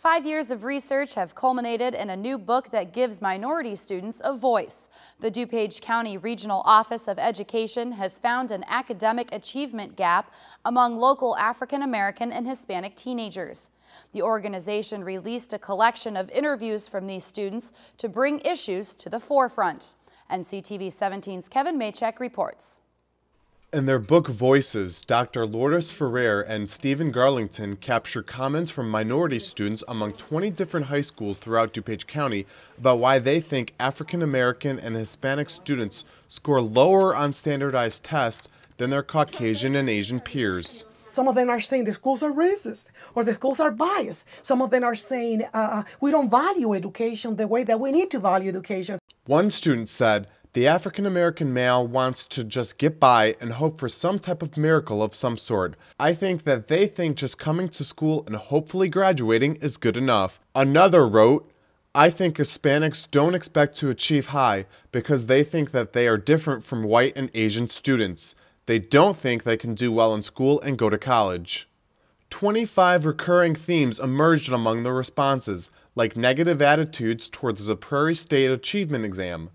Five years of research have culminated in a new book that gives minority students a voice. The DuPage County Regional Office of Education has found an academic achievement gap among local African American and Hispanic teenagers. The organization released a collection of interviews from these students to bring issues to the forefront. NCTV 17's Kevin Machak reports. In their book Voices, Dr. Lourdes Ferrer and Stephen Garlington capture comments from minority students among 20 different high schools throughout DuPage County about why they think African American and Hispanic students score lower on standardized tests than their Caucasian and Asian peers. Some of them are saying the schools are racist or the schools are biased. Some of them are saying uh, uh we don't value education the way that we need to value education. One student said, the African American male wants to just get by and hope for some type of miracle of some sort. I think that they think just coming to school and hopefully graduating is good enough. Another wrote, I think Hispanics don't expect to achieve high because they think that they are different from white and Asian students. They don't think they can do well in school and go to college. 25 recurring themes emerged among the responses, like negative attitudes towards the Prairie State Achievement Exam.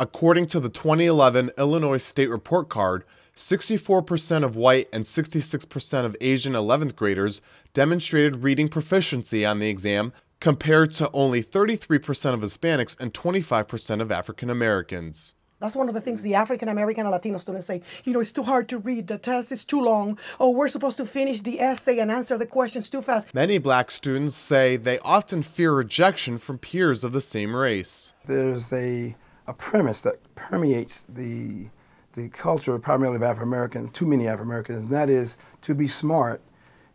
According to the 2011 Illinois State Report Card, 64% of white and 66% of Asian 11th graders demonstrated reading proficiency on the exam, compared to only 33% of Hispanics and 25% of African Americans. That's one of the things the African American and Latino students say. You know, it's too hard to read, the test is too long, or oh, we're supposed to finish the essay and answer the questions too fast. Many black students say they often fear rejection from peers of the same race. There's a a premise that permeates the the culture primarily of African American, too many African Americans, and that is to be smart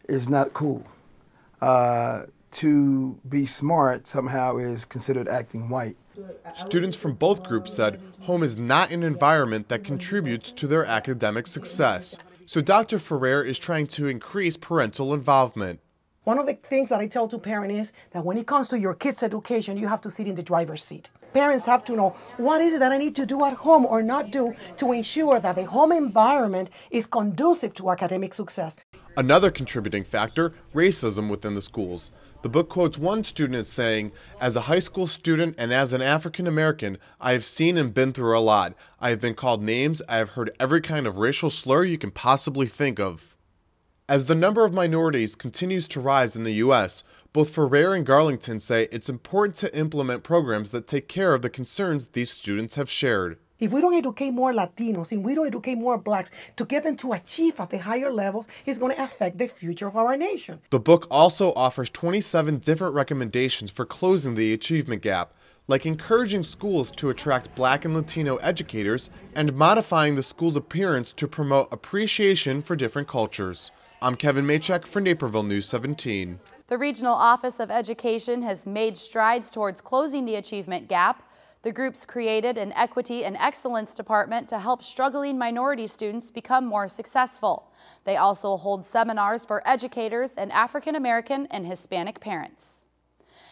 is not cool. Uh, to be smart somehow is considered acting white. Students from both groups said home is not an environment that contributes to their academic success. So Dr. Ferrer is trying to increase parental involvement. One of the things that I tell to parents is that when it comes to your kids' education, you have to sit in the driver's seat. Parents have to know what is it that I need to do at home or not do to ensure that the home environment is conducive to academic success. Another contributing factor, racism within the schools. The book quotes one student as saying, As a high school student and as an African American, I have seen and been through a lot. I have been called names, I have heard every kind of racial slur you can possibly think of. As the number of minorities continues to rise in the U.S., both Ferrer and Garlington say it's important to implement programs that take care of the concerns these students have shared. If we don't educate more Latinos and we don't educate more blacks to get them to achieve at the higher levels, it's going to affect the future of our nation. The book also offers 27 different recommendations for closing the achievement gap, like encouraging schools to attract black and Latino educators and modifying the school's appearance to promote appreciation for different cultures. I'm Kevin Machak for Naperville News 17. The Regional Office of Education has made strides towards closing the achievement gap. The groups created an Equity and Excellence Department to help struggling minority students become more successful. They also hold seminars for educators and African American and Hispanic parents.